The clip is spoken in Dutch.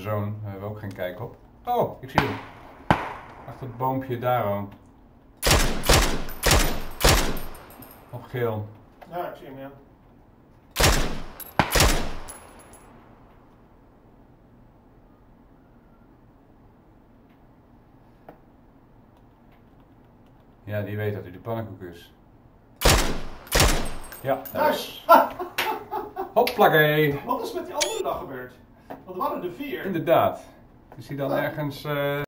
zoon hebben we ook geen kijk op. Oh, ik zie hem. Achter het boompje daar al. Op geel. Ja, ik zie hem, ja. Ja, die weet dat hij de pannenkoek is. Ja, Nice! Hoppakee. Wat is met die andere dag gebeurd? Want er waren er vier. Inderdaad. Is hij dan ergens... eh,